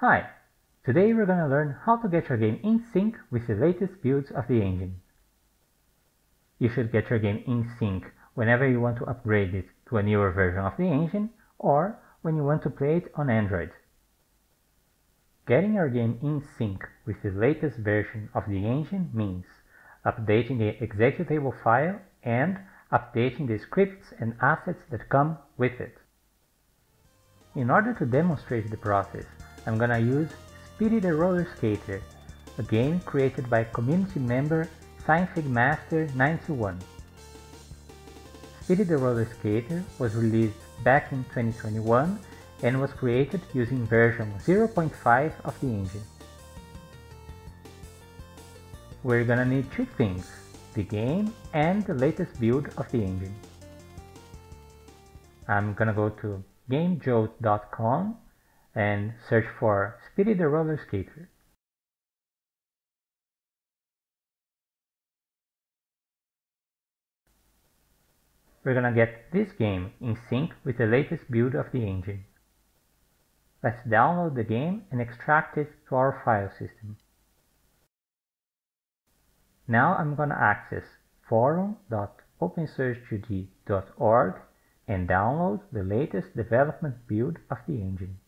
Hi! Today we're going to learn how to get your game in sync with the latest builds of the engine. You should get your game in sync whenever you want to upgrade it to a newer version of the engine or when you want to play it on Android. Getting your game in sync with the latest version of the engine means updating the executable file and updating the scripts and assets that come with it. In order to demonstrate the process, I'm gonna use Speedy the Roller Skater, a game created by community member SignFigMaster91. Speedy the Roller Skater was released back in 2021 and was created using version 0.5 of the engine. We're gonna need two things, the game and the latest build of the engine. I'm gonna go to GameJolt.com and search for Speedy the Roller Skater. We're gonna get this game in sync with the latest build of the engine. Let's download the game and extract it to our file system. Now I'm gonna access forum.opensurge2d.org and download the latest development build of the engine.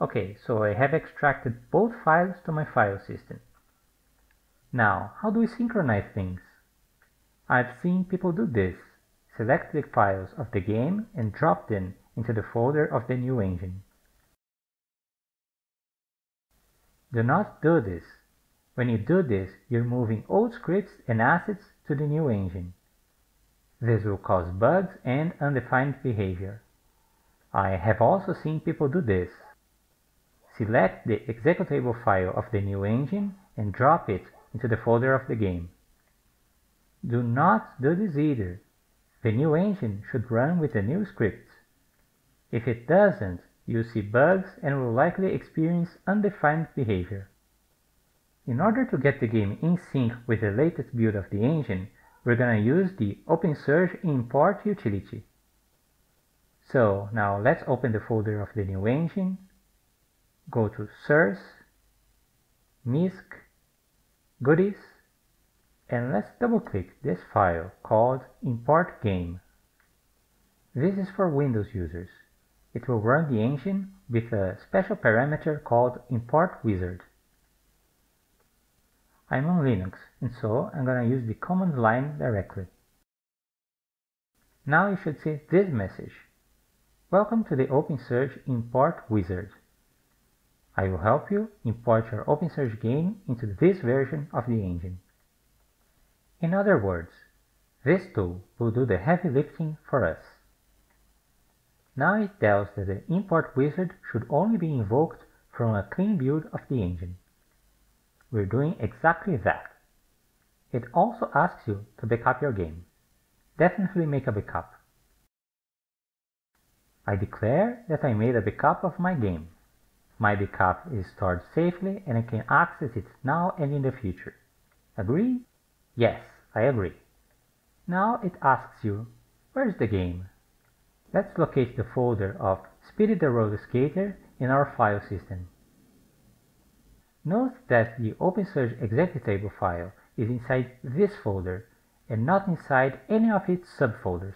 Okay, so I have extracted both files to my file system. Now, how do we synchronize things? I've seen people do this. Select the files of the game and drop them into the folder of the new engine. Do not do this. When you do this, you're moving old scripts and assets to the new engine. This will cause bugs and undefined behavior. I have also seen people do this. Select the executable file of the new engine and drop it into the folder of the game. Do not do this either. The new engine should run with the new scripts. If it doesn't, you'll see bugs and will likely experience undefined behavior. In order to get the game in sync with the latest build of the engine, we're gonna use the OpenSurge import utility. So now let's open the folder of the new engine go to Search, misc, goodies, and let's double click this file called import game. This is for Windows users. It will run the engine with a special parameter called import wizard. I'm on Linux, and so I'm gonna use the command line directly. Now you should see this message. Welcome to the OpenSurge import wizard. I will help you import your OpenSurge game into this version of the engine. In other words, this tool will do the heavy lifting for us. Now it tells that the import wizard should only be invoked from a clean build of the engine. We're doing exactly that. It also asks you to backup your game. Definitely make a backup. I declare that I made a backup of my game. My backup is stored safely and I can access it now and in the future. Agree? Yes, I agree. Now it asks you, where's the game? Let's locate the folder of Speedy the Roller Skater in our file system. Note that the OpenSurge executable file is inside this folder and not inside any of its subfolders.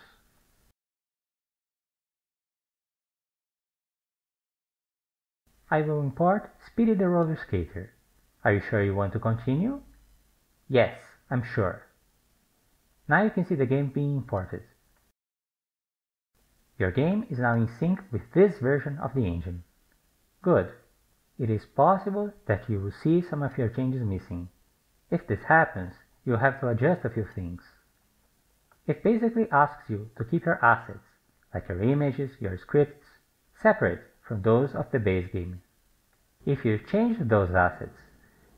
I will import Speedy the Roller Skater. Are you sure you want to continue? Yes, I'm sure. Now you can see the game being imported. Your game is now in sync with this version of the engine. Good. It is possible that you will see some of your changes missing. If this happens, you'll have to adjust a few things. It basically asks you to keep your assets, like your images, your scripts, separate from those of the base game. If you change those assets,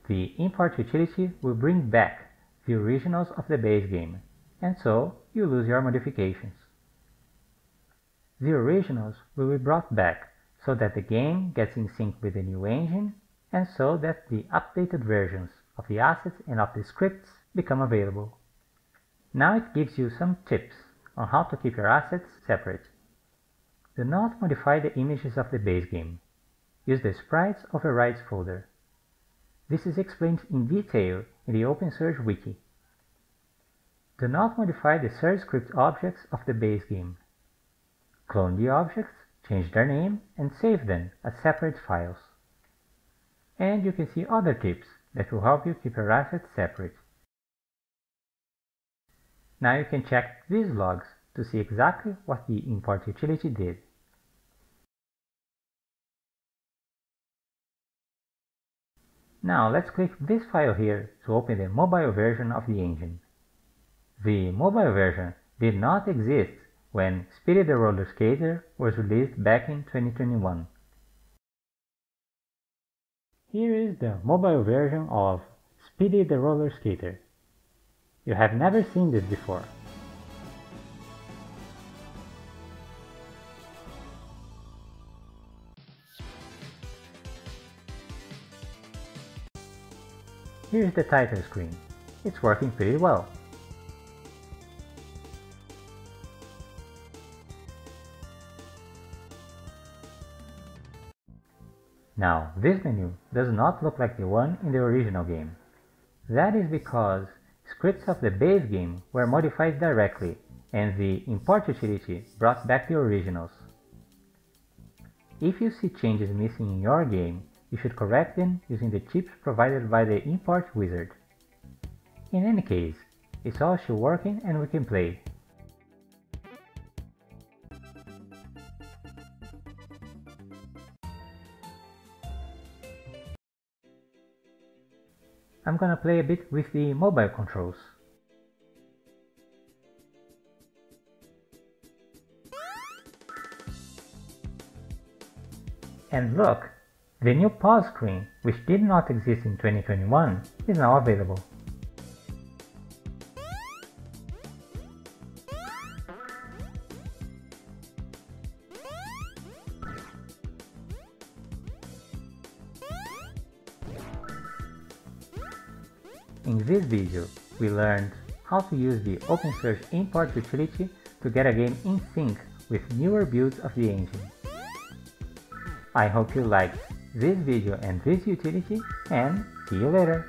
the import utility will bring back the originals of the base game, and so you lose your modifications. The originals will be brought back so that the game gets in sync with the new engine and so that the updated versions of the assets and of the scripts become available. Now it gives you some tips on how to keep your assets separate. Do not modify the images of the base game. Use the Sprites Overrides folder. This is explained in detail in the OpenSurge wiki. Do not modify the Surge script objects of the base game. Clone the objects, change their name, and save them as separate files. And you can see other tips that will help you keep your assets separate. Now you can check these logs to see exactly what the import utility did. Now let's click this file here to open the mobile version of the engine. The mobile version did not exist when Speedy the Roller Skater was released back in 2021. Here is the mobile version of Speedy the Roller Skater. You have never seen this before. Here's the title screen. It's working pretty well. Now, this menu does not look like the one in the original game. That is because scripts of the base game were modified directly and the import utility brought back the originals. If you see changes missing in your game, you should correct them using the chips provided by the import wizard. In any case, it's all still working and we can play. I'm gonna play a bit with the mobile controls. And look, the new pause screen, which did not exist in 2021, is now available. In this video, we learned how to use the OpenSurge import utility to get a game in sync with newer builds of the engine. I hope you liked this video and this utility and see you later!